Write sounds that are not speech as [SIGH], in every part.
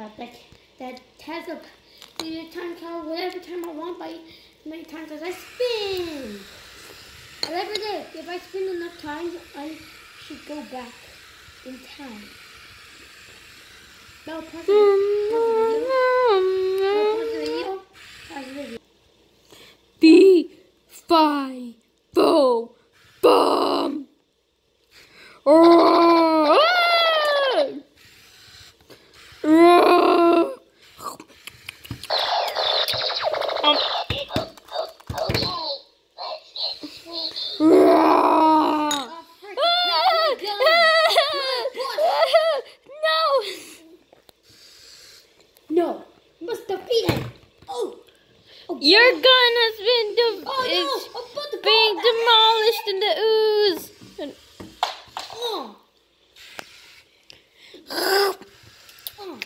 But that that has a time count whatever time I want by many times as I spin. Whatever it is, if I spin enough times, I should go back in time. No, pause the video. Pause the video. Pause the video. B five four bomb. Oh, oh. Um. Oh, frick, the gun. no. No, you must defeat him. Oh, oh Your gun has been de- Oh no! Oh, to being demolished in the ooze. And- Oh. Oh.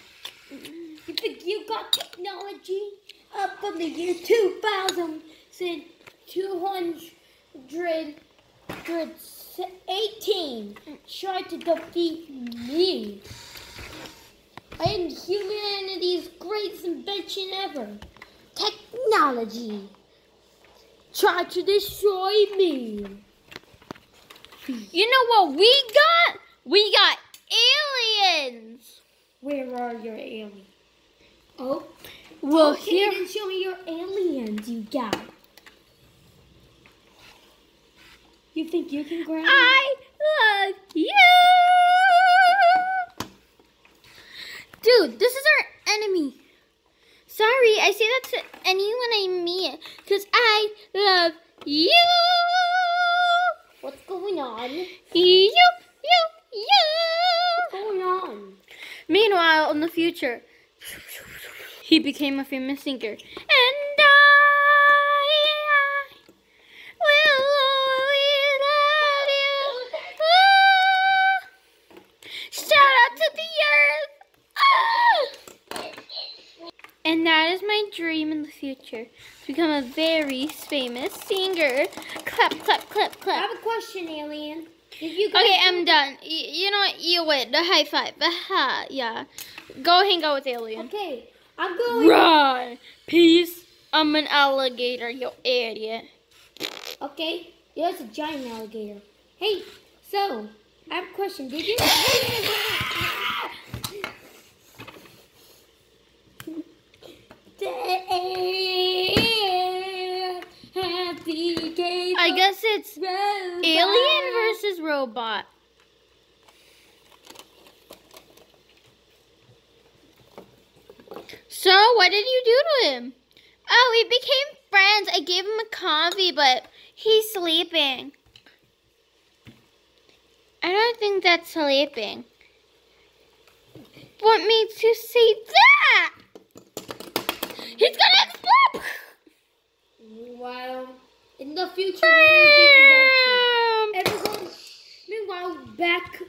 You think you got technology up in the year 2000 since 218 tried to defeat me? I am humanity's greatest invention ever. Technology. Tried to destroy me. You know what we got? We got aliens. Where are your aliens? Oh, Well, okay, here. then show me your aliens you got. You think you can grab? I love you. Dude, this is our enemy. Sorry, I say that to anyone I meet because I love you. What's going on? You, you, you. What's going on? Meanwhile, in the future, he became a famous singer. And that is my dream in the future. To become a very famous singer. Clap, clap, clap, clap. I have a question, alien. Did you Okay, I'm done. Y- you know what? You win. The high five. Aha, yeah. Go hang out with Alien. Okay, I'm going. Run! Peace. I'm an alligator, you idiot. Okay, there's a giant alligator. Hey, so I have a question. Did you? [LAUGHS] I guess it's alien versus robot. So, what did you do to him? Oh, we became friends. I gave him a coffee, but he's sleeping. I don't think that's sleeping. What makes you say that? He's gonna explode! In the future, when he was being invented, everyone. Meanwhile, back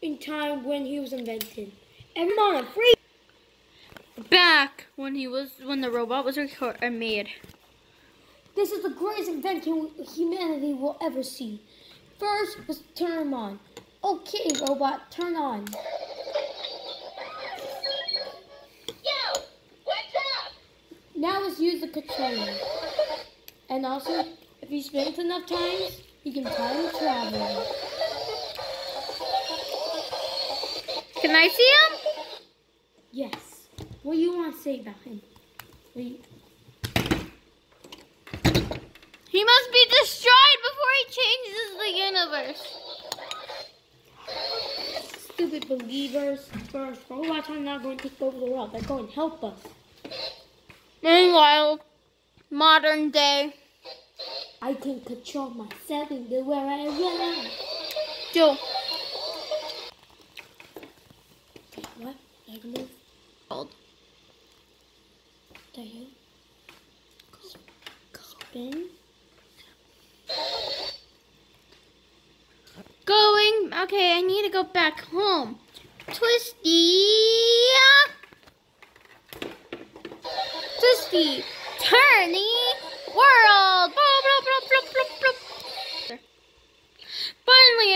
in time when he was invented, everyone free. Back when he was when the robot was record- uh, made. This is the greatest invention humanity will ever see. First was turn him on. Okay, robot, turn on. Yo, what's up? Now let's use the controller. And also, if he spins enough times, he can time travel. Can I see him? Yes. What do you want to say about him? Do He must be destroyed before he changes the universe. stupid believers. First, robots are not going to take over the world. They're going to help us. Meanwhile, modern day. I can control myself and do where I want. Joe. What? Did I move? Did you? Spin? Going. Okay, I need to go back home. Twisty. Twisty. Turny world.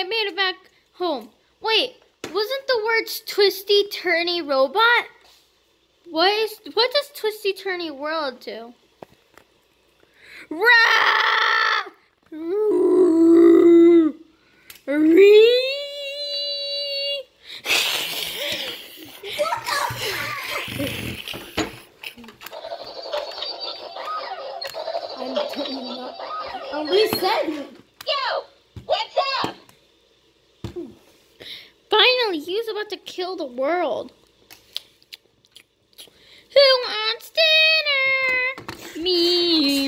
Made it back home. Wait, wasn't the words twisty, turny robot? What is what does Twisty Turny World do? I'm turning up. I'm resetting. Yo, what's up? He was about to kill the world. Who wants dinner? Me.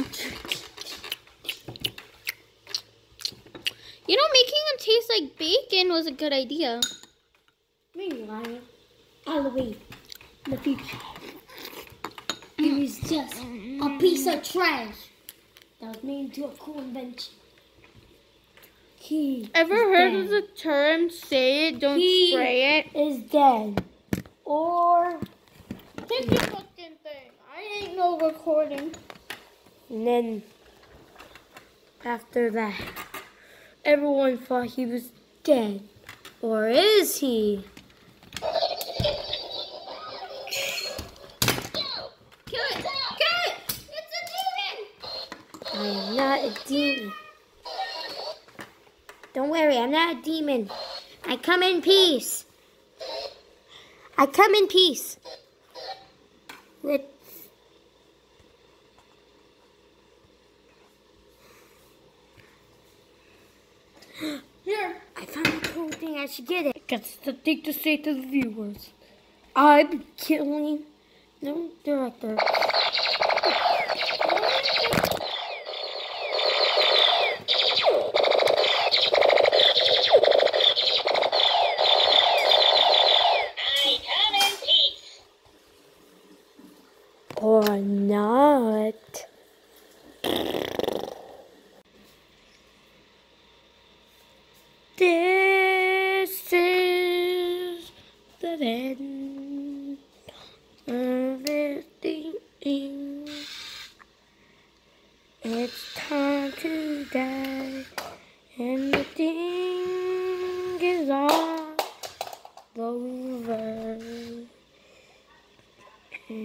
You know, making him taste like bacon was a good idea. Meanwhile, Halloween, in the future, he was just a piece of trash that was made into a cool invention. He Ever heard dead. of the term "say it, don't He- spray it"? is dead, or Take your fucking thing. I ain't no recording. and then after that, everyone thought he was dead, or is he? Kill it! Kill it! It's a demon! I am not a demon. Don't worry, I'm not a demon. I come in peace. I come in peace. Let Here. I found a cool thing. I should get it. Got something to say to the viewers. I'm killing the director. Or not.